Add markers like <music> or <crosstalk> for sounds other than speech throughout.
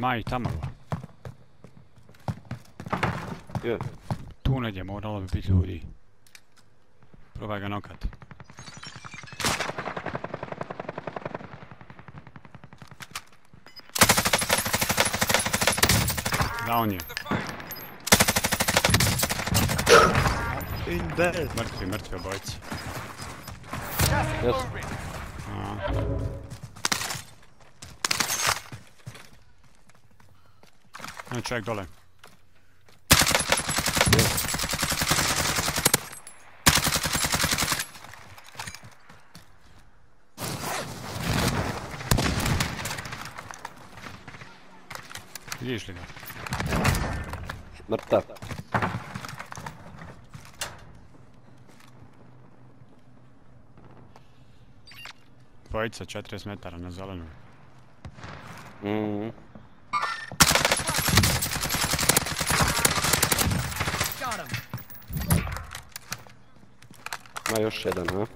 Ima i tamo. Je. Tu negdje moralo bi biti ljudi. Probaj ga nokat. Da on je. In bed. Mrtvi, mrtvi obojci. Yes. Jedan čovjek dole. Vidiš li ga? Mrtav. Dvojica, 40 metara na zelenu. Mhm. Ima još jedan, a?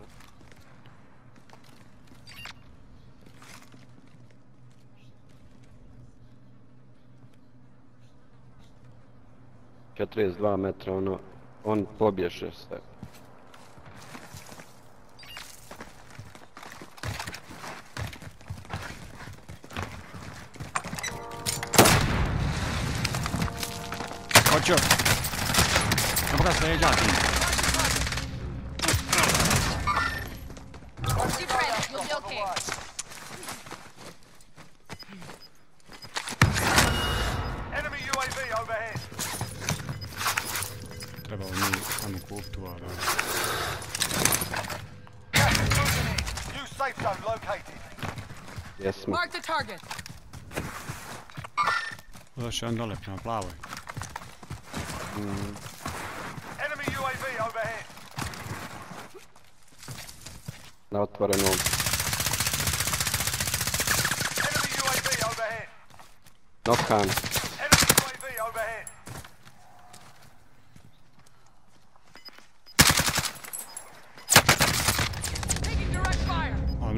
Četrdeset dva metra, ono, on pobježe se. Hoću! Dobro ti. duvara. New safe zone located. Yes, Mark the target. Szön dole, na plavoj. Enemy UAV overhead. Na otvorenom. Enemy UAV overhead. Knock hand.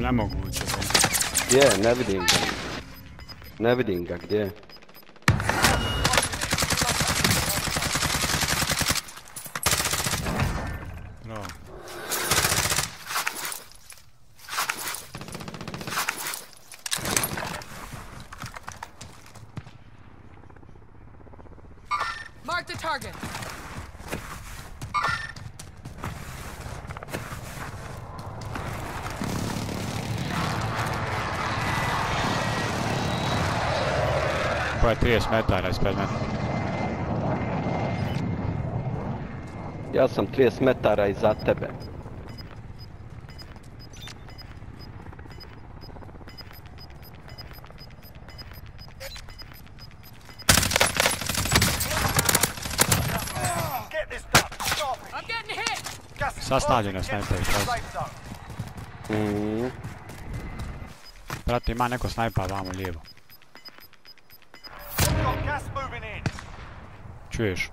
Fire. Ali nemoguće. da. Gdje? Ne vidim ga. Ne vidim ga, gdje? Bravo. Mark the target. Ovo je 30 metara ispred mene. Ja sam 30 metara iza tebe. Sastavljeno safe zone. Mhm. Ima neko snajpa vamo lijevo. Čuješ?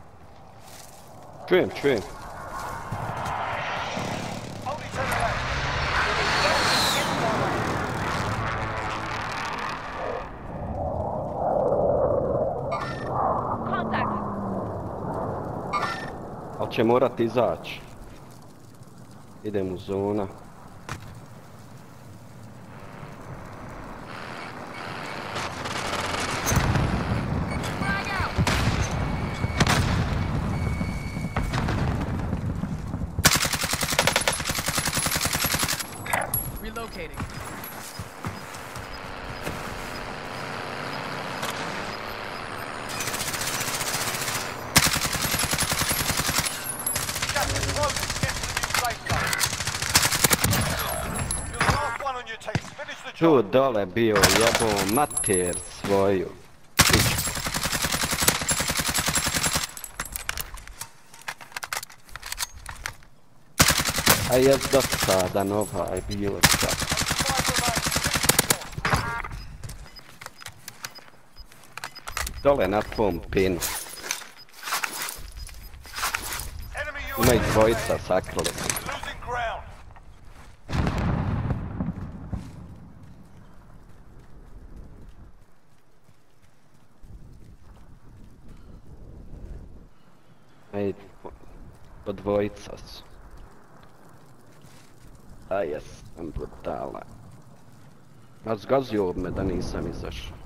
Čujem, čujem. Ali će morat izaći. Idem u zona. Tu job. dole bio jebo mater svoju. jest doska Danowa, I believe it's doska. Dole na tvom pinu. Ima i dvojica, sakrali se. Ej, po. A jes, sam brutala. A zgazio me da nisam izašao.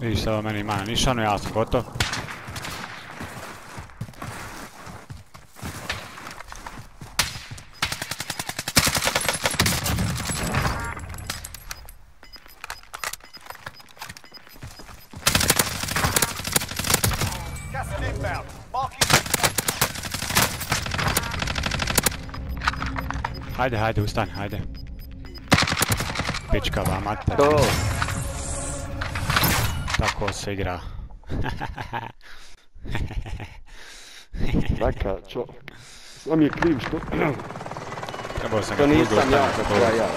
Vidiš sada meni ima nišanu, ja sam gotov. Hajde, hajde, ustani, hajde. Pičkava, mater. To! Tako se igra. <laughs> Raka, čo... Sam je kriv što... Trebao sam ga nisam ja, ostaviti to na ja ja.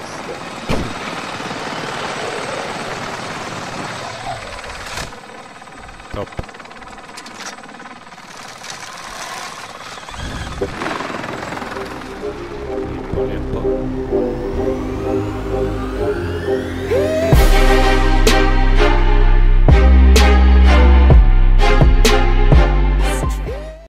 Top. tiempo.